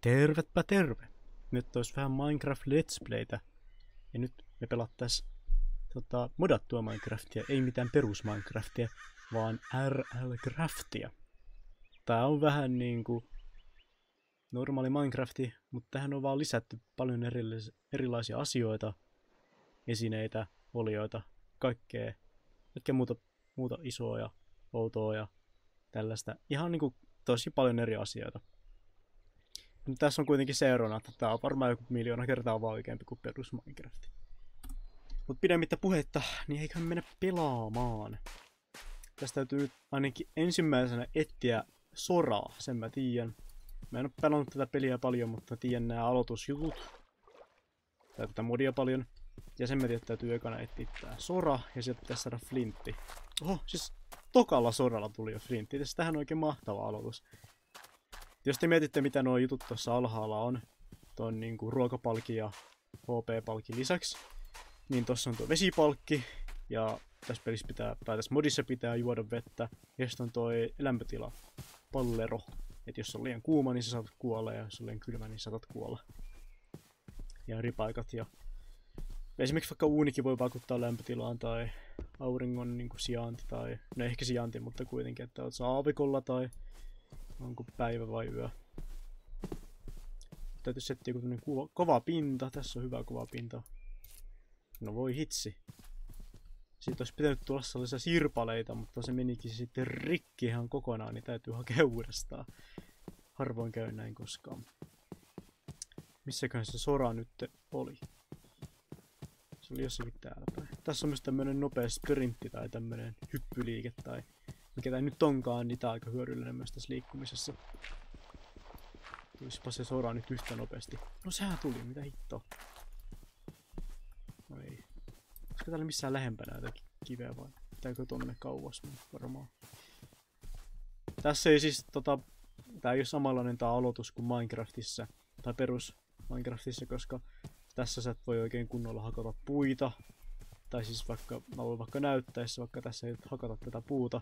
Tervepä terve! Nyt olisi vähän Minecraft Let's Playtä. Ja nyt me pelattais tota, modattua Minecraftia, ei mitään perus Minecraftia, vaan RL Craftia. Tää on vähän niinku normaali Minecrafti, mutta tähän on vaan lisätty paljon erilais- erilaisia asioita, esineitä, olioita, kaikkea, kaikkea muuta, muuta isoa ja outoa ja tällaista. Ihan niinku tosi paljon eri asioita. Tässä on kuitenkin se erona, että tämä on varmaan joku miljoona kertaa vaikeampi kuin perus Minecraft. Mutta pidemmittä puhetta, niin eiköhän mennä pelaamaan. Tästä täytyy ainakin ensimmäisenä etsiä soraa, sen mä tiedän. Mä en ole pelannut tätä peliä paljon, mutta tiedän nämä aloitusjutut. Tai tätä modia paljon. Ja sen mä tiedän, että täytyy ekana etsiä tää sora, ja sieltä pitäisi saada flintti. Oho, siis tokalla soralla tuli jo flintti. Tästähän on oikein mahtava aloitus. Jos te mietitte, mitä nuo jutut tuossa alhaalla on, tuon niinku ruokapalki ja HP-palkin lisäksi, niin tuossa on tuo vesipalkki, ja tässä pelissä pitää, tai tässä modissa pitää juoda vettä, ja sitten on tuo lämpötila, pallero. Että jos on liian kuuma, niin sä saatat kuolla, ja jos on liian kylmä, niin saatat kuolla. Ja eri paikat, ja esimerkiksi vaikka uunikin voi vaikuttaa lämpötilaan, tai auringon niin kuin sijainti, tai no ehkä sijainti, mutta kuitenkin, että oot saavikolla, tai onko päivä vai yö. Täytyy settiä joku kuva, kova pinta. Tässä on hyvä kova pinta. No voi hitsi. Siitä olisi pitänyt tulla sellaisia sirpaleita, mutta se menikin sitten rikki ihan kokonaan, niin täytyy hakea uudestaan. Harvoin käy näin koskaan. Missäköhän se sora nyt oli? Se oli jossakin täällä päin. Tässä on myös tämmönen nopea sprintti tai tämmönen hyppyliike tai mikä tää nyt onkaan, niin tää on aika hyödyllinen myös tässä liikkumisessa. Tulispa se sora nyt yhtä nopeasti. No sehän tuli, mitä hittoa. No ei. Olisiko täällä missään lähempänä jotakin kiveä vai pitääkö tonne kauas varmaan. Tässä ei siis tota, tää ei ole samanlainen tää aloitus kuin Minecraftissa tai perus Minecraftissa, koska tässä sä et voi oikein kunnolla hakata puita. Tai siis vaikka, mä voin vaikka näyttäessä, vaikka tässä ei hakata tätä puuta,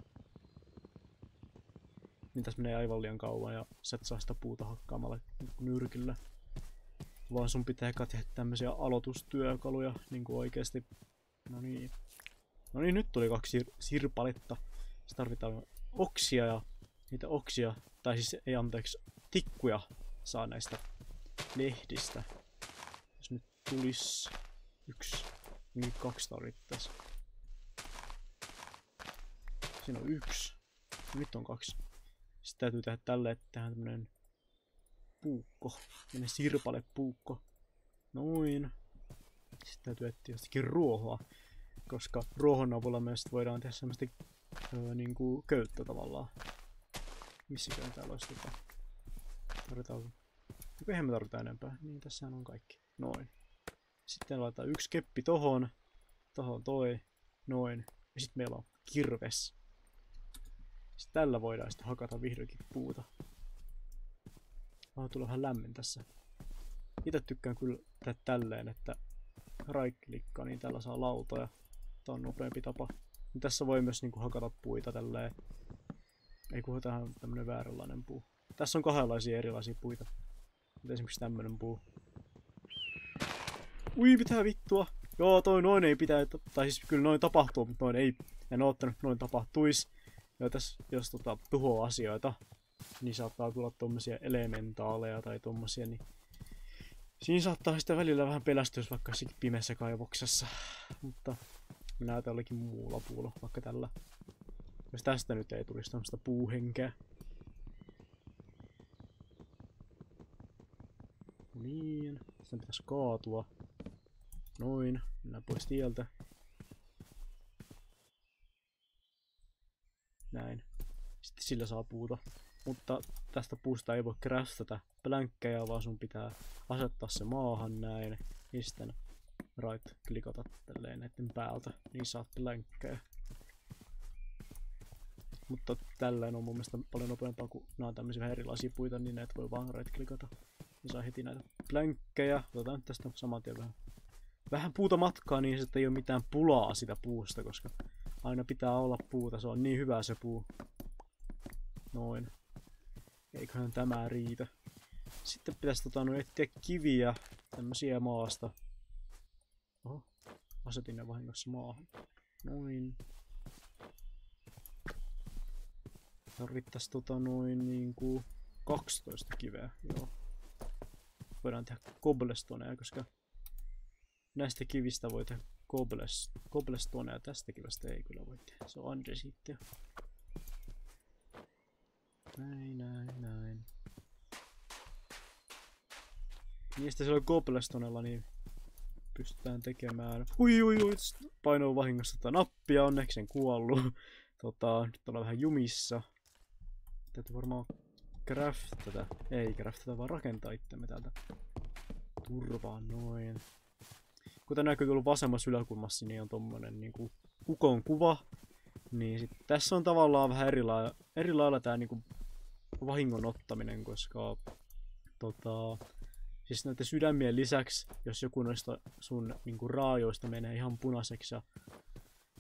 niin tässä menee aivan liian kauan ja sä et saa sitä puuta hakkaamalla nyrkillä. Vaan sun pitää tehdä tämmöisiä aloitustyökaluja niin kuin oikeesti. No niin. No niin, nyt tuli kaksi sir sirpaletta. Se tarvitaan oksia ja niitä oksia, tai siis ei anteeksi, tikkuja saa näistä lehdistä. Jos nyt tulis yksi, niin kaksi tarvittaisi. Siinä on yksi. Nyt on kaksi. Sitten täytyy tehdä tälle, että tehdään tämmönen puukko. Tämmönen sirpale puukko. Noin. Sitten täytyy etsiä jostakin ruohoa. Koska ruohon avulla myös voidaan tehdä semmoista öö, niinku köyttä tavallaan. Missäkään täällä olisi tota. Tarvitaan... Eihän me tarvitaan enempää. Niin tässähän on kaikki. Noin. Sitten laitetaan yksi keppi tohon. Tohon toi. Noin. Ja sitten meillä on kirves. Sitten tällä voidaan sitten hakata vihdoinkin puuta. Vaan tulee vähän lämmin tässä. Itse tykkään kyllä tehdä tälleen, että right-klikkaa, niin tällä saa lautoja. Tämä on nopeampi tapa. Niin tässä voi myös niinku hakata puita tälleen. Ei kun tähän tämmönen vääränlainen puu. Tässä on kahdenlaisia erilaisia puita. Mutta esimerkiksi tämmönen puu. Ui, mitä vittua? Joo, toi noin ei pitää, tai siis kyllä noin tapahtuu, mutta noin ei. En oottanut, noin tapahtuisi. Tässä, jos tota, tuhoaa asioita, niin saattaa tulla tuommoisia elementaaleja tai tuommoisia, niin siinä saattaa sitten välillä vähän pelästyä, vaikka pimeässä kaivoksessa. Mutta minä tälläkin muulla puulla, vaikka tällä. Jos tästä nyt ei tulisi tämmöistä puuhenkeä. Niin, sen pitäisi kaatua. Noin, mennään pois tieltä. Näin. Sitten sillä saa puuta. Mutta tästä puusta ei voi krästätä plänkkejä, vaan sun pitää asettaa se maahan näin. Ja sitten right klikata tälleen näiden päältä, niin saat plänkkejä. Mutta tällään on mun mielestä paljon nopeampaa, kun nämä on tämmöisiä vähän erilaisia puita, niin näitä voi vaan right klikata. Ja saa heti näitä plänkkejä. Otetaan tästä saman tien vähän, vähän puuta matkaa, niin sitten ei ole mitään pulaa sitä puusta, koska Aina pitää olla puuta, se on niin hyvä se puu. Noin. Eiköhän tämä riitä. Sitten pitäisi tota, no, etsiä kiviä tämmösiä maasta. Oho, asetin ne vahingossa maahan. Noin. Tarvittais tota noin niinku 12 kiveä, joo. Voidaan tehdä cobblestoneja, koska näistä kivistä voi tehdä cobblestoneja, tästä kivestä ei kyllä voi tehdä. Se on andesittia. Näin, näin, näin. Niistä siellä Gobblestonella niin pystytään tekemään... Ui, ui, ui, painoin vahingossa tätä nappia, onneksi en kuollut. Tota, nyt ollaan vähän jumissa. Täytyy varmaan craftata. Ei craftata, vaan rakentaa itsemme täältä. Turvaa noin. Kuten näkyy tuolla vasemmassa yläkulmassa, niin on tommonen niinku ukon kuva. Niin sit tässä on tavallaan vähän eri lailla, eri lailla tää niinku vahingon ottaminen, koska tota, siis näiden sydämien lisäksi, jos joku noista sun niinku, raajoista menee ihan punaiseksi ja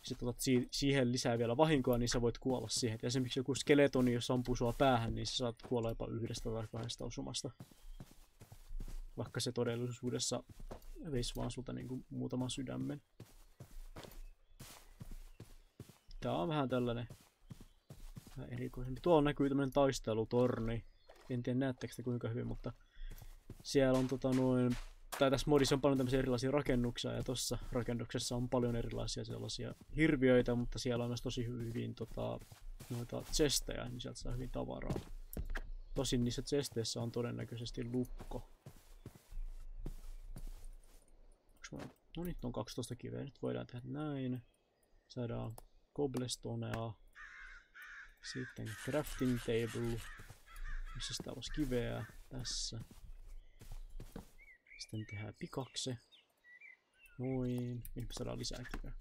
sitten otat si- siihen lisää vielä vahinkoa, niin sä voit kuolla siihen. Ja esimerkiksi joku skeletoni, jos ampuu sua päähän, niin sä saat kuolla jopa yhdestä tai kahdesta osumasta. Vaikka se todellisuudessa veisi vaan sulta niinku muutaman sydämen. Tää on vähän tällainen vähän erikoisempi. Tuolla näkyy tämmönen taistelutorni. En tiedä näettekö sitä kuinka hyvin, mutta siellä on tota noin, tai tässä modissa on paljon tämmöisiä erilaisia rakennuksia ja tuossa rakennuksessa on paljon erilaisia sellaisia hirviöitä, mutta siellä on myös tosi hyvin tota, noita chestejä, niin sieltä saa hyvin tavaraa. Tosin niissä chesteissä on todennäköisesti lukko. No nyt on 12 kiveä, nyt voidaan tehdä näin. Saadaan cobblestonea. Sitten crafting table. Missä sitä olisi kiveä? Tässä. Sitten tehdään pikakse. Noin. Nyt saadaan lisää kiveä.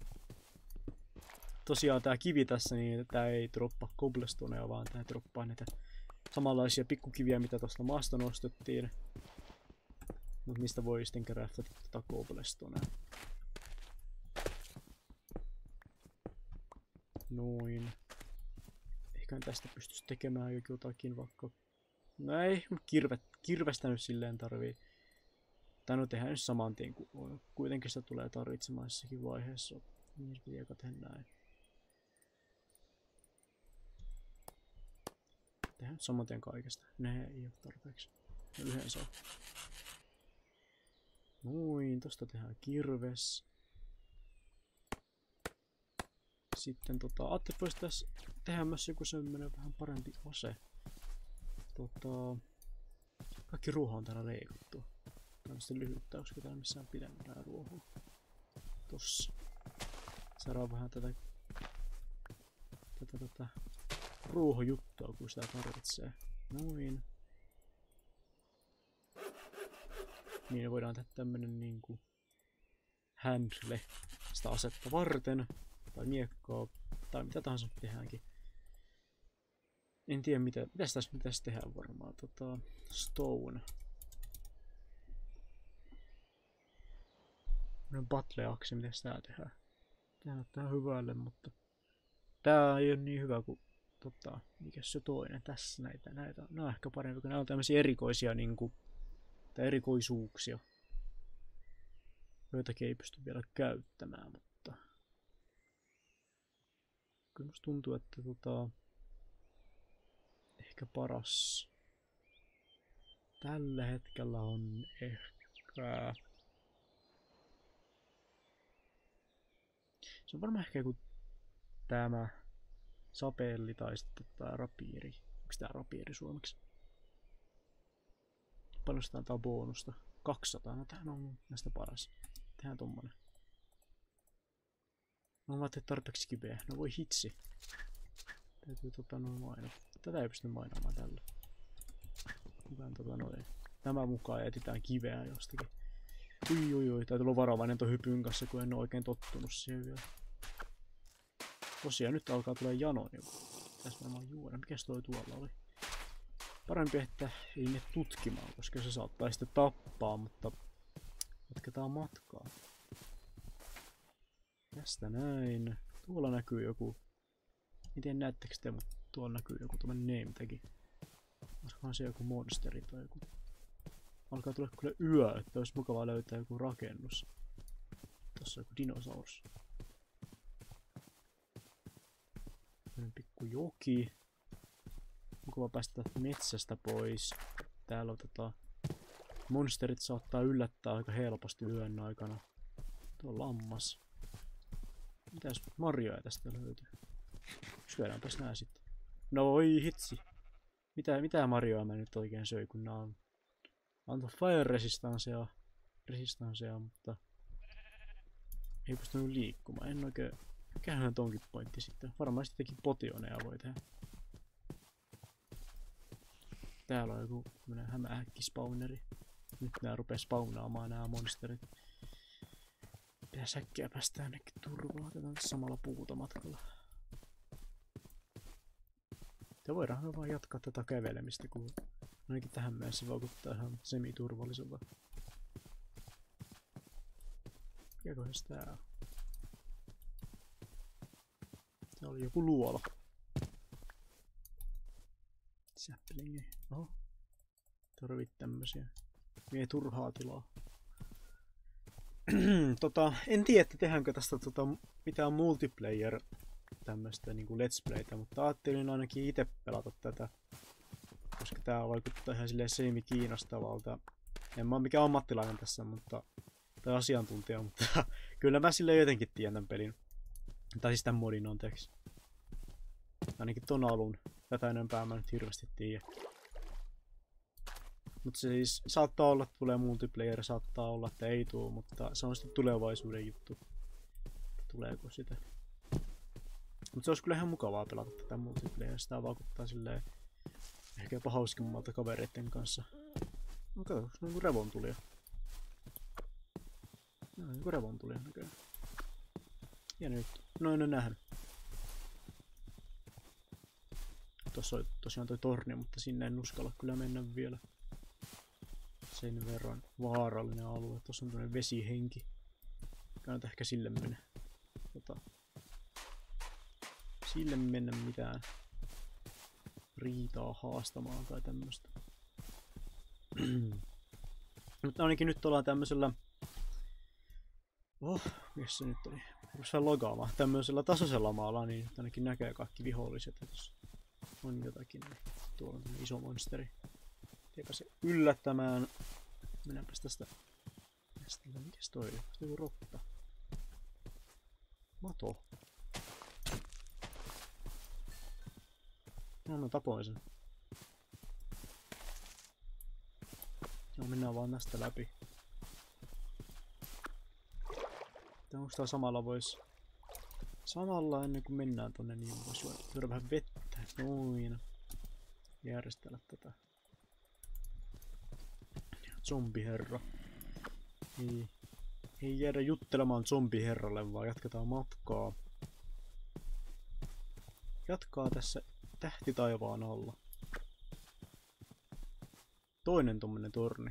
Tosiaan tää kivi tässä, niin tää ei droppa cobblestoneja, vaan tää droppaa näitä samanlaisia pikkukiviä, mitä tuosta maasta nostettiin. Mutta niistä voi sitten craftata tätä cobblestoneja. Noin. Ehkä tästä pystyisi tekemään jotakin vaikka... No ei, kirve, kirvestä nyt silleen tarvii. Tai no tehdään nyt saman tien, kun kuitenkin sitä tulee tarvitsemaan jossakin vaiheessa. Niin pitääkö tehdä näin. Tehdään saman tien kaikesta. Ne ei ole tarpeeksi. Yhden saa. Noin, tosta tehdään kirves. Sitten tota, ajattelin, että voisi tässä tehdä myös joku semmonen vähän parempi ase. Tota, kaikki ruoha on täällä leikattu. Sitten lyhyttä, koska täällä missään pidemmän ruohoa. Tossa. Saadaan vähän tätä, tätä, tätä ruohojuttua, kun sitä tarvitsee. Noin. Niin voidaan tehdä tämmönen niinku handle sitä asetta varten tai miekkaa, tai mitä tahansa tehdäänkin. En tiedä mitä, mitä tässä pitäisi tehdä varmaan, tota, stone. battle-aksi, miten tää tehdään. Tää näyttää hyvälle, mutta tää ei ole niin hyvä kuin tota, mikä se toinen tässä näitä, näitä, on ehkä parempi, kun nämä on tämmöisiä erikoisia niinku, tai erikoisuuksia. Joitakin ei pysty vielä käyttämään, mutta kyllä musta tuntuu, että tota, ehkä paras tällä hetkellä on ehkä... Se on varmaan ehkä joku tämä sapelli tai sitten tämä rapiiri. Onko tämä rapiiri suomeksi? Paljon sitä antaa bonusta? 200. No tämähän on näistä paras. Tehdään tommonen. No mä tarpeeksi kiveä. No voi hitsi. Täytyy tota noin maina. Tätä ei pysty mainamaan tällä. Hyvän tota noin. Nämä mukaan etitään kiveä jostakin. Ui ui ui, täytyy olla varovainen tuon hypyn kanssa, kun en ole oikein tottunut siihen vielä. Tosiaan nyt alkaa tulla jano joku. Tässä varmaan juoda. Mikäs toi tuolla oli? Parempi, että ei mene tutkimaan, koska se saattaa sitten tappaa, mutta jatketaan matkaa. Tästä näin. Tuolla näkyy joku. En tiedä näettekö te, mutta tuolla näkyy joku tämmönen name tagi. Olisikohan se joku monsteri tai joku. alkaa tulla kyllä yö, että olisi mukava löytää joku rakennus. Tossa on joku dinosaurus. Tämmönen pikku joki. Mukava päästä metsästä pois. Täällä tota... Monsterit saattaa yllättää aika helposti yön aikana. Tuo lammas. Mitäs marjoja tästä löytyy? Syödäänpäs nää sitten. No oi hitsi. Mitä, mitä marjoja mä nyt oikein söi, kun nää on... Anto fire resistansea, resistansea, mutta ei pystynyt liikkumaan. En oikein... Mikähän tonkin pointti sitten? Varmaan sittenkin potioneja voi tehdä. Täällä on joku hämähäkkispawneri. Nyt nää rupee spawnaamaan nämä monsterit. Pitää säkkiä päästä ainakin turvaa. Otetaan samalla puuta matkalla. Ja voidaan vaan jatkaa tätä kävelemistä, kun ainakin tähän mennessä vaikuttaa ihan semi-turvalliselta. Mikäköhän tää on? Tää oli joku luola. Säpplingi. Oho. Tarvit tämmösiä. Vie turhaa tilaa. tota, en tiedä, että tehdäänkö tästä tota, mitään multiplayer tämmöistä niinku let's playtä, mutta ajattelin ainakin itse pelata tätä. Koska tää vaikuttaa ihan silleen semi-kiinnostavalta. En mä ole mikään ammattilainen tässä, mutta tai asiantuntija, mutta kyllä mä sille jotenkin tiedän tämän pelin. Tai siis tämän modin anteeksi. Ainakin ton alun. Tätä enempää mä nyt hirveästi tiedä. Mutta siis saattaa olla, että tulee multiplayer, saattaa olla, että ei tuu, mutta se on sitten tulevaisuuden juttu. Tuleeko sitä? Mutta se olisi kyllä ihan mukavaa pelata tätä multiplayer, sitä vaikuttaa silleen ehkä jopa hauskimmalta kavereiden kanssa. No kato, onko niinku revon tuli? No, niinku revon tuli näköjään. Ja nyt, no en ole nähnyt. Tuossa on tosiaan toi torni, mutta sinne en uskalla kyllä mennä vielä sen verran vaarallinen alue. Tuossa on tämmöinen vesihenki. Kannattaa ehkä sille mennä. Tota, sille mennä mitään riitaa haastamaan tai tämmöstä. Mutta ainakin nyt ollaan tämmöisellä... Oh, missä nyt oli? Rupesi logaamaan. Tämmöisellä tasaisella maalla, niin ainakin näkee kaikki viholliset. Jos on jotakin, tuolla on iso monsteri. Eipä se yllättämään. Mennäänpäs tästä. Tästä, mikäs toi? Joku rotta. Mato. No mä tapoin sen. No mennään vaan tästä läpi. Tää onko tää samalla vois... Samalla ennen kuin mennään tonne niin vois juoda vähän vettä. Noin. Järjestellä tätä zombiherra. Ei, ei jäädä juttelemaan zombiherralle, vaan jatketaan matkaa. Jatkaa tässä tähti taivaan alla. Toinen tuommoinen torni.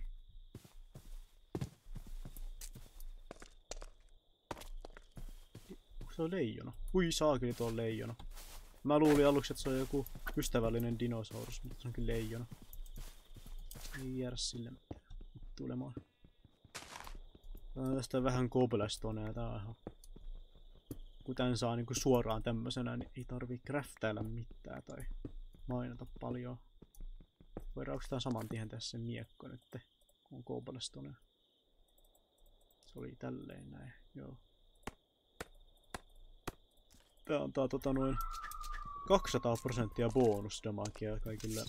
Se on leijona? Hui saakeli tuo on leijona. Mä luulin aluksi, että se on joku ystävällinen dinosaurus, mutta se onkin leijona. Ei jäädä sille tulemaan. Tästä vähän Cobblestoneja tää on ihan... Kun tän saa niinku suoraan tämmösenä, niin ei tarvii craftailla mitään tai mainita paljon. Voidaan tää saman tien tässä miekko nyt, kun on Cobblestone. Se oli tälleen näin, joo. Tää antaa tota noin 200 prosenttia bonusdamakia kaikille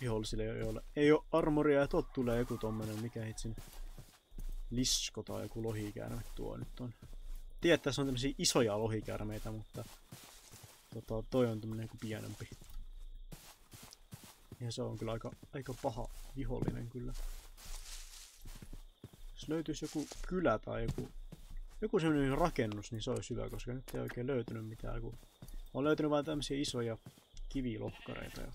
vihollisille, joille ei ole armoria ja tot tulee joku tommonen, mikä hitsin lisko tai joku lohikäärme tuo nyt on. Tiedät, tässä on tämmöisiä isoja lohikäärmeitä, mutta tota, toi on tämmönen joku pienempi. Ja se on kyllä aika, aika paha vihollinen kyllä. Jos löytyisi joku kylä tai joku, joku semmoinen rakennus, niin se olisi hyvä, koska nyt ei oikein löytynyt mitään. Kun on löytynyt vain tämmöisiä isoja kivilohkareita ja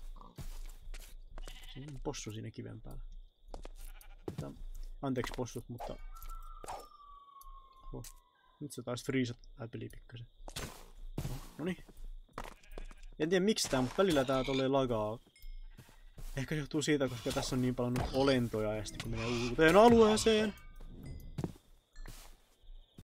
possu siinä kiven päällä. Mitä? Anteeksi possut, mutta... Oho. Nyt se taas freesat peli pikkasen. No niin. En tiedä miksi tää, mutta välillä tää tulee lagaa. Ehkä johtuu siitä, koska tässä on niin paljon olentoja ja sitten kun menee uuteen alueeseen,